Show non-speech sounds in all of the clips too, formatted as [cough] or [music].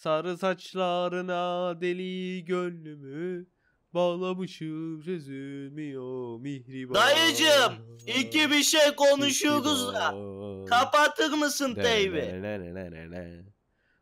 Sarı saçlarına deli gönlümü bağlamışım çözülmüyor mihriban. Dayıcım, İki bir şey konuşuyoruz da. Kapatır mısın teybi?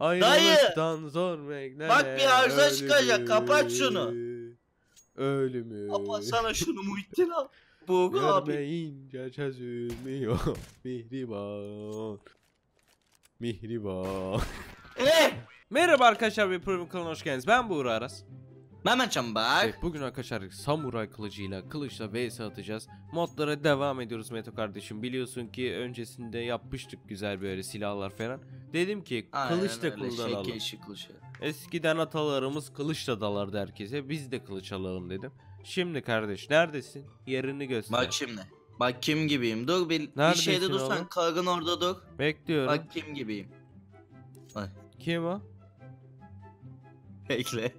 Dayı! Ayrılıktan zor beklene Bak bir arıza çıkacak, kapat şunu. Ölümü Kapat sana şunu Muhittin abi. [laughs] Buğu abi. Görmeyince çözülmüyor Mihriban Mihriban Eh! Merhaba arkadaşlar bir program kanalına hoş geldiniz ben Buğra Aras Mehmet Çambak. Evet bugün arkadaşlar samuray kılıcıyla kılıçla vs atacağız Modlara devam ediyoruz Meto kardeşim Biliyorsun ki öncesinde yapmıştık güzel böyle silahlar falan Dedim ki Aynen kılıç da öyle, kullanalım Şekil şey. Eskiden atalarımız kılıçla dalardı herkese biz de kılıç alalım dedim Şimdi kardeş neredesin? Yerini göster Bak şimdi. Bak kim gibiyim. Dur bir, bir Neredesin şeyde dursan oğlum? kargın orada dur. Bekliyorum Bak kim gibiyim. Kim o? [laughs] Bekle.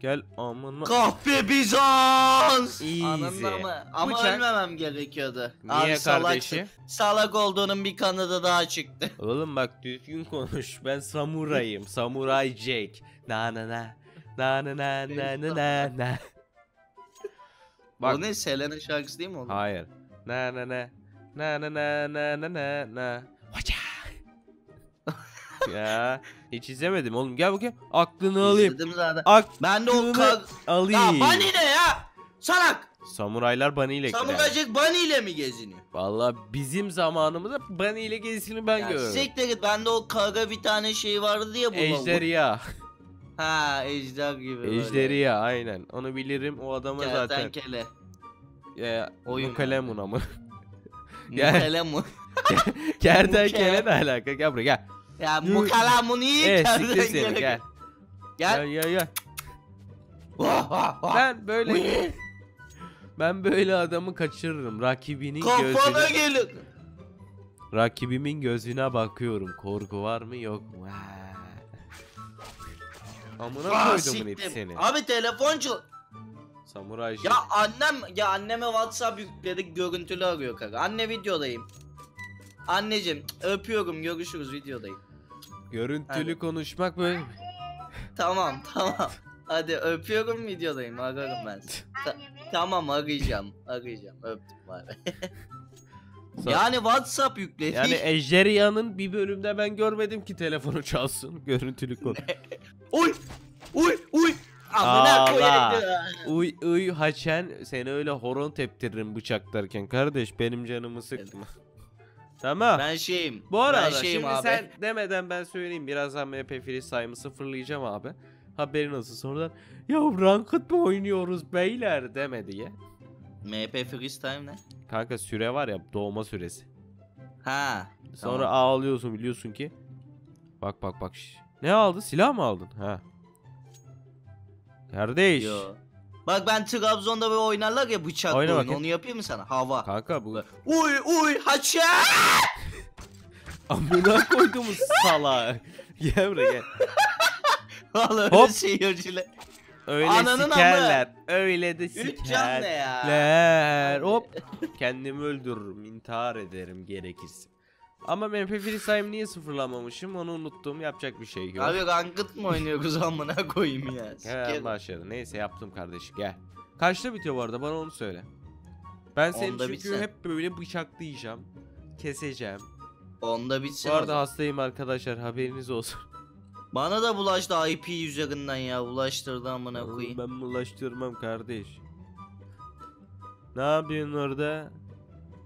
Gel amına. Kahpe Bizans! Easy. Anında mı? Ama Bıçak. ölmemem gerekiyordu. Niye Abi salaksın. kardeşim? Salak olduğunun bir kanadı daha çıktı. [laughs] Oğlum bak düzgün konuş. Ben samurayım. Samuray Jack. Na na na. Na na na na na na na. [laughs] Bak. O ne? Selena şarkısı değil mi oğlum? Hayır. Na na na. Na na na na na na na. Vaça. Ya hiç izlemedim oğlum. Gel bakayım. Aklını alayım. İzledim zaten. Aklını Ben de o. Ya alayım. Bunny ne ya? Salak! Samuraylar Bunny ile. Samuracık Bunny ile mi geziniyor? Valla bizim zamanımızda Bunny ile gezisini ben Ya gördüm. siktir git bende o karga bir tane şey vardı ya bu Ejderha. [laughs] Ha ejder gibi. Ejderha aynen. Onu bilirim. O adamı zaten. Kertenkele. Ya, Oyun Mukalemun ama. [laughs] Ya- Mukalamun. [laughs] Kertenkele ne alaka? Gel buraya gel. Ya mukalamun iyi Evet siktir seni gel. Gel Gel. gel gel. Ben böyle ben böyle adamı kaçırırım. Rakibinin Kafana gözüne gelin. rakibimin gözüne bakıyorum. Korku var mı yok mu? Amına koydumun siktim. iti seni. Abi telefon çal. Samuray Ya annem ya anneme WhatsApp yükledik görüntülü arıyor kanka. Anne videodayım. Anneciğim öpüyorum görüşürüz videodayım. Görüntülü Hadi. konuşmak böyle. Tamam tamam. Hadi öpüyorum videodayım ararım ben. seni. Ta- tamam arayacağım arayacağım öptüm bari. Yani WhatsApp yükledik. Yani Ejderha'nın bir bölümde ben görmedim ki telefonu çalsın. Görüntülü konu. Uy uy uy. Amına koyayım. uy uy haçen seni öyle horon teptiririm bıçaklarken kardeş benim canımı sıkma. Tamam. Ben şeyim. Bu arada ben şeyim şimdi abi. sen demeden ben söyleyeyim birazdan MP free sayımı sıfırlayacağım abi. Haberin olsun sonradan ya ranked mı oynuyoruz beyler demedi diye. MP Freestyle ne? Kanka süre var ya doğma süresi. Ha. Sonra tamam. ağlıyorsun biliyorsun ki. Bak bak bak. Ne aldı? Silah mı aldın? Ha. Kardeş. Yo. Bak ben Trabzon'da böyle oynarlar ya bıçak Oyna bakayım. Onu yapayım mı sana? Hava. Kanka bu Uy uy haça. [laughs] amına koyduğumuz sala. gel buraya gel. [laughs] Vallahi Hop. öyle seyirciler. Öyle Ananın sikerler. Öyle de Üç can ne ya? sikerler. Hop. [laughs] Kendimi öldürürüm. intihar ederim gerekirse. Ama MP free sayımı niye sıfırlamamışım onu unuttum. Yapacak bir şey yok. Abi ranked mı oynuyoruz amına koyayım ya. [laughs] Hemen Sikerim. başladı. Neyse yaptım kardeşim gel. Kaçta bitiyor bu arada bana onu söyle. Ben seni Onda çünkü bitsin. hep böyle bıçaklayacağım. Keseceğim. Onda bitsin. Bu o arada zaman. hastayım arkadaşlar haberiniz olsun. [laughs] Bana da bulaştı IP üzerinden ya. Bulaştırdı amına koyayım. ben bulaştırmam kardeş. Ne yapıyorsun orada?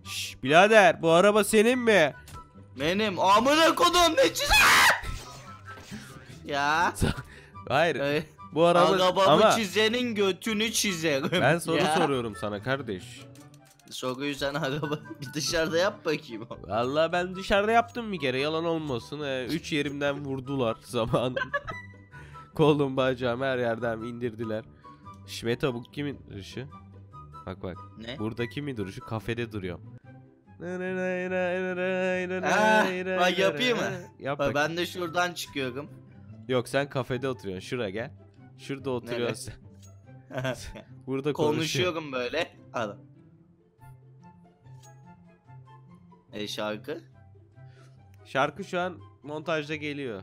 Şş birader bu araba senin mi? Benim amına kodum ne çizer? ya. Hayır Ay, bu araba Arabamı ama çizenin götünü çizerim. [laughs] ben soru Ya. soruyorum sana kardeş. Soruyu sen araba [laughs] bir dışarıda yap bakayım. Vallahi ben dışarıda yaptım bir kere yalan olmasın. Ee, üç yerimden vurdular [laughs] zaman. Kolum bacağım her yerden indirdiler. Şmeta bu kimin duruşu? Bak bak. Ne? Burada kimin duruşu? Kafede duruyorum. Ah, bak yapayım mı? Yap Bak, ben de şuradan çıkıyorum. Yok sen kafede oturuyorsun. Şuraya gel. Şurada oturuyorsun. [laughs] Burada konuşuyor. Konuşuyorum böyle. Al. E şarkı? Şarkı şu an montajda geliyor.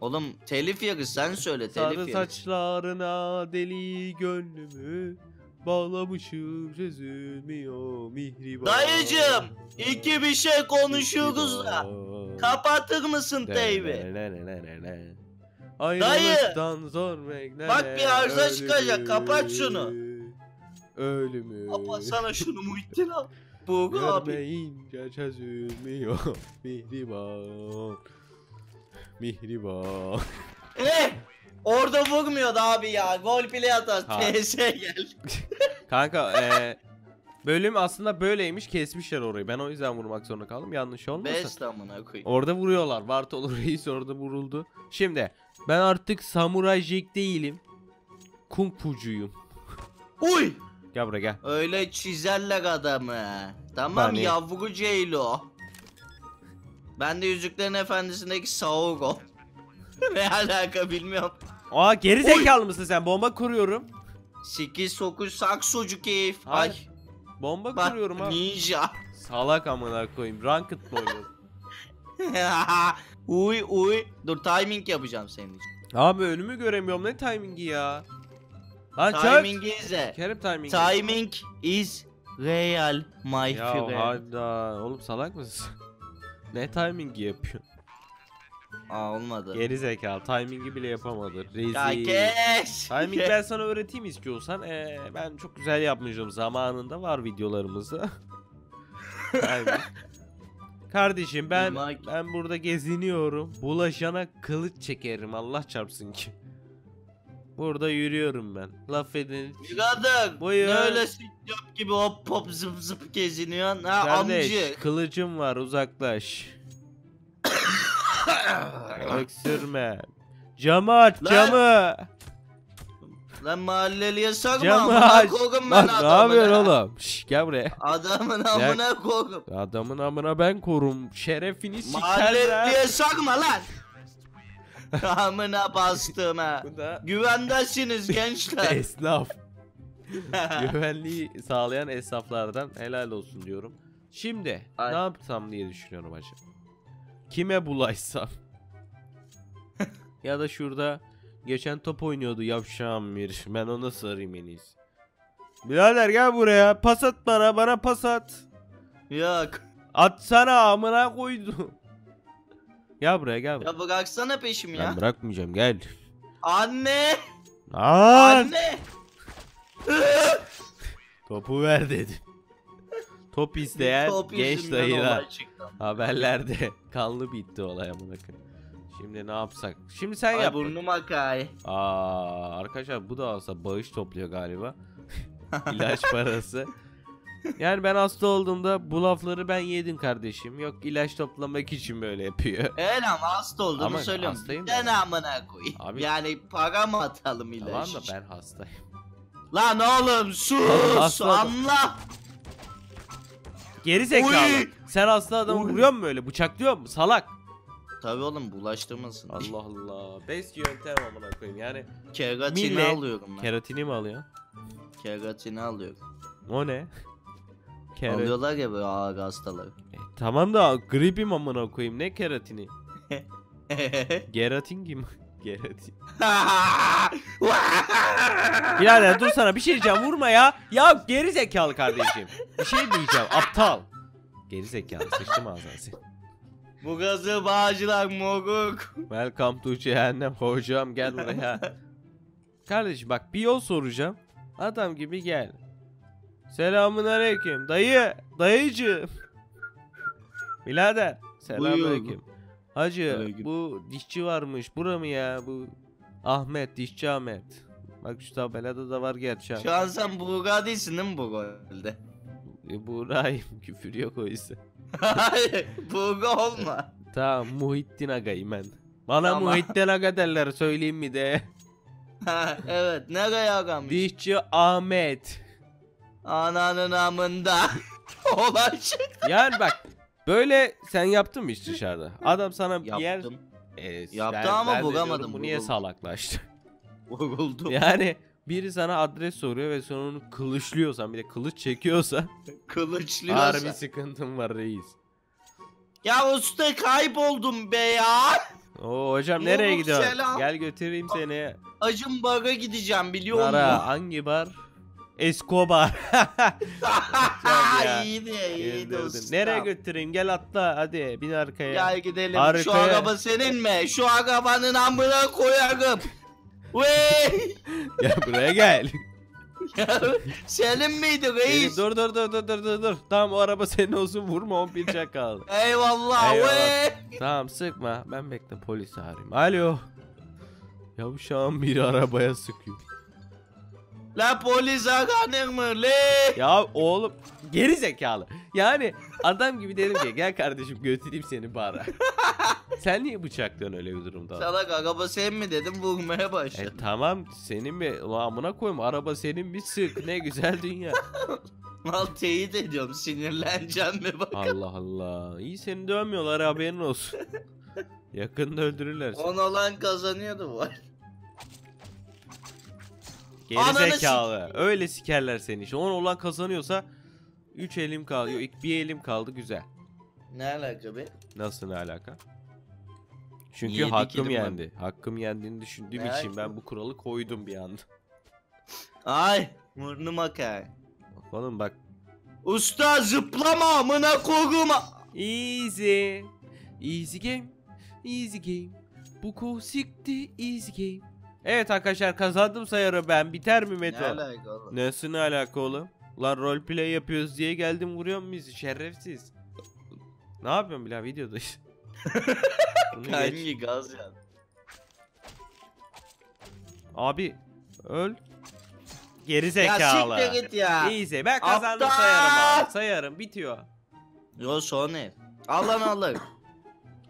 Oğlum telif yeriz sen söyle telif Sarı yeriz. saçlarına deli gönlümü bağlamışım çözülmüyor mihriban. Dayıcım iki bir şey konuşuyoruz da. Kapatır mısın teybi? Ayrılıktan zor. Bak bir arıza çıkacak, kapat şunu. Ölümü. Kapatsana şunu Muhittin abi. Buğu abi. Görmeyince çözülmüyor mihriban. Mihriban. Eh! Orada vurmuyordu abi ya. Gol play atar. TS [laughs] gel. [laughs] Kanka eee bölüm aslında böyleymiş kesmişler orayı. Ben o yüzden vurmak zorunda kaldım. Yanlış olmasın. Best amına koyayım. Orada vuruyorlar. Bartolo Reis orada vuruldu. Şimdi ben artık Samuray Jack değilim. Kung Fu'cuyum. Uy! Gel buraya gel. Öyle çizerler adamı. Tamam Bani. yavru Ceylo. Ben de Yüzüklerin Efendisi'ndeki Sauron. [laughs] ne alaka bilmiyorum. Aa geri zekalı mısın sen? Bomba kuruyorum. 8 9 saksocu keyif. Hayır. Ay. Bomba Bak kuruyorum ha. ninja. Salak amına koyayım. Ranked mı oynuyorsun? [laughs] uy uy. Dur timing yapacağım senin için. Abi önümü göremiyorum. Ne timingi ya? Lan. Timing izle. Kerim timingi. Timing is real my Ya friend. hadi. Oğlum salak mısın? [laughs] ne timingi yapıyor? Aa olmadı. Geri zekalı. Timingi bile yapamadı. Ya Rezil. kes. Timing ben sana öğreteyim istiyorsan. Ee, ben çok güzel yapmışım. Zamanında var videolarımızda. [laughs] Kardeşim ben Mike. ben burada geziniyorum. Bulaşana kılıç çekerim. Allah çarpsın ki. Burada yürüyorum ben. Laf edin. Kadın. Buyur. Ne öyle sincap gibi hop hop zıp zıp geziniyorsun. Ha Kardeş amcı. kılıcım var uzaklaş. Öksürme. Camı aç Lan. camı. Lan mahalleliye sarma Camı amına aç. koyayım ben Lan ne adamına. yapıyorsun oğlum? Şş, gel buraya. Adamın amına koyayım. Adamın amına ben korum. Şerefini sikerler. Mahalleliye sarma lan. amına bastım ha. Bu da Güvendesiniz gençler. [laughs] esnaf. [laughs] Güvenliği sağlayan esnaflardan helal olsun diyorum. Şimdi Ay. ne yapsam diye düşünüyorum acaba. Kime bulaşsam? [laughs] ya da şurada geçen top oynuyordu yavşağım bir. Ben ona sarayım en iyisi. Birader gel buraya. Pas at bana. Bana pas at. Yok. Atsana amına koydum. Gel buraya gel. buraya. Ya bıraksana peşimi ya. Ben bırakmayacağım gel. Anne. Lan! Anne. Topu ver dedim. Top isteyen Top genç dayılar. Haberlerde [laughs] kanlı bitti olay amına. Şimdi ne yapsak? Şimdi sen Ay yap. burnum akay. Aa arkadaşlar bu da aslında bağış topluyor galiba. [laughs] İlaç parası. Yani ben hasta olduğumda bu lafları ben yedim kardeşim. Yok ilaç toplamak için böyle yapıyor. Evet ama hasta olduğunu Ama söylüyorum. hastayım Ben amına koyayım. Abi- Yani para mı atalım ilaç Tamam da ben hastayım. Lan oğlum sus anla. Geri zekalı. Uy! Sen hasta adamı Uy! vuruyor musun böyle? Bıçaklıyor musun? Salak. Tabi oğlum bulaştırmasın. Allah Allah. Best yöntem amına koyayım. Yani Keratini Millet- alıyorum ben. keratini mi alıyor? Keratini alıyorum. O ne? Kerat- Alıyorlar ya böyle ağır hastaları. E, tamam da gripim amına koyayım. Ne keratini? [laughs] Geratin gibi. Geratin. [laughs] Birader dur sana bir şey diyeceğim vurma ya. Ya geri zekalı kardeşim. Bir şey diyeceğim aptal. Geri zekalı sıçtım ağzına seni. Bu gazı bağcılar moruk. Welcome to cehennem hocam gel buraya. [laughs] Kardeşim bak bir yol soracağım. Adam gibi gel. Selamun aleyküm. Dayı. Dayıcı. Birader. Selamun Buyur. aleyküm. Hacı bu dişçi varmış. Bura mı ya bu? Ahmet dişçi Ahmet. Bak şu tabelada da var gerçi. Şu an sen Buğra değilsin değil mi bu golde? E, Buğra'yım [laughs] küfür yok o ise. Hayır Buğra olma. Tamam Muhittin Aga'yım ben. Bana Tamam. Muhittin Aga derler söyleyeyim mi de. Evet nereye agamış? Dişçi Ahmet. Ananın amında. [laughs] Olay çıktı. Yani bak böyle sen yaptın mı hiç dışarıda? [laughs] Adam sana bir yer... Yaptım. E, Yaptı ama de bulamadım, diyorum, Bu niye buldum. salaklaştı? [laughs] Vuruldum. yani biri sana adres soruyor ve sonra onu kılıçlıyorsan bir de kılıç çekiyorsa [laughs] Kılıçlıyorsa. harbi sıkıntım var reis. Ya usta kayboldum be ya. Oo hocam nereye gidiyorsun? selam. Gel götüreyim seni. Acım baga gideceğim biliyor musun? Bara hangi bar? Escobar. [laughs] ya. iyiydi iyiydi Güldürdün. usta. Nereye götüreyim? Gel atla hadi bin arkaya. Gel gidelim. Şu Arkaya. araba senin mi? Şu arabanın amına koyarım. Vey! [laughs] Gel buraya gel. Ya, [laughs] senin miydi reis? dur dur dur dur dur dur dur. Tamam o araba senin olsun vurma 11 çak kaldı. Eyvallah. Eyvallah. Tamam sıkma. Ben bekle polis arayayım. Alo. Yavşağın biri arabaya sıkıyor. La polis aranır mı le? Ya oğlum geri zekalı. Yani adam gibi dedim ki gel kardeşim götüreyim seni bara. [laughs] Sen niye bıçaklıyorsun öyle bir durumda? Salak araba sen mi dedim vurmaya E başladı. tamam senin mi? Ulan amına koyma araba senin bir sık ne güzel dünya. [laughs] Mal teyit ediyorum sinirleneceğim mi bak. Allah Allah. İyi seni dövmüyorlar haberin olsun. [laughs] Yakında öldürürler seni. On olan kazanıyordu bu. Geri zekalı. Öyle sikerler seni işte. 10 olan kazanıyorsa 3 elim kaldı. Yok ilk bir elim kaldı güzel. Ne alaka be? Nasıl ne alaka? Çünkü Yedik hakkım yendi. Hakkım yendiğini düşündüğüm Ne için ben bu kuralı koydum bir anda. Ay burnum akar. Bakalım bak. Usta zıplama amına koyma. Easy. Easy game. Easy game. Bu kol sikti easy game. Evet arkadaşlar kazandım sayarım ben. Biter mi Ne Meto? alaka oğlum? Nasıl ne alaka oğlum? Lan roleplay yapıyoruz diye geldim vuruyor muyuz? Şerefsiz. Ne yapıyorsun Bilal videodayız. Hangi [laughs] gaz ya? Abi öl. Geri Ya zekalı. siktir git ya. İyiyse ben kazandım Aptal! sayarım abi. Sayarım bitiyor. Yo son el. Alan alır.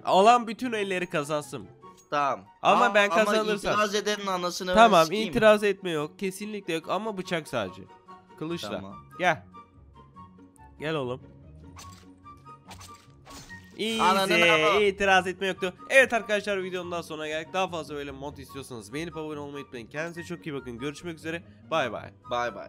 Olan bütün elleri kazansın. Tamam. Ama ben kazanırsam- Ama itiraz edenin anasını Tamam sikeyim. itiraz etme yok. Kesinlikle yok ama bıçak sadece. Kılıçla. Tamam. Gel. Gel oğlum. Easy. itiraz etme yoktu. Evet arkadaşlar videonun daha sonuna geldik. Daha fazla böyle mod istiyorsanız beğenip abone olmayı unutmayın. Kendinize çok iyi bakın. Görüşmek üzere. Bay bay. Bay bay.